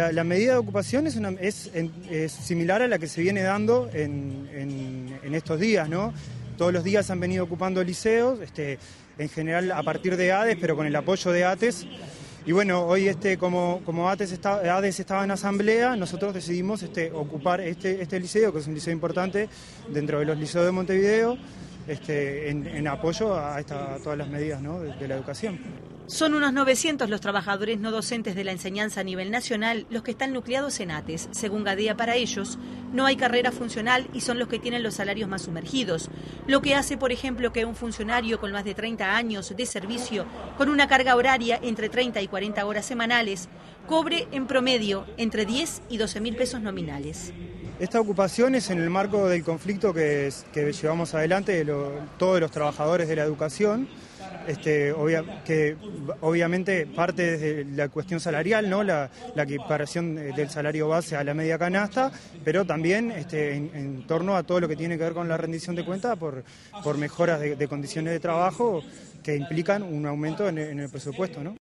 La, medida de ocupación es, similar a la que se viene dando en, estos días, ¿no? Todos los días han venido ocupando liceos, este, en general a partir de ADES, pero con el apoyo de ATES. Y bueno, hoy este, como, como ATES, estaba en asamblea, nosotros decidimos este, ocupar este, liceo, que es un liceo importante dentro de los liceos de Montevideo, en, apoyo a, todas las medidas de la educación. Son unos 900 los trabajadores no docentes de la enseñanza a nivel nacional los que están nucleados en ATES. Según Gadea, para ellos no hay carrera funcional y son los que tienen los salarios más sumergidos. Lo que hace, por ejemplo, que un funcionario con más de 30 años de servicio, con una carga horaria entre 30 y 40 horas semanales, cobre en promedio entre 10 y 12 mil pesos nominales. Esta ocupación es en el marco del conflicto que, llevamos adelante de todos los trabajadores de la educación este, que obviamente parte desde la cuestión salarial, ¿no? la, equiparación del salario base a la media canasta, pero también este, en, torno a todo lo que tiene que ver con la rendición de cuentas por, por mejoras de, condiciones de trabajo que implican un aumento en, en el presupuesto. ¿no?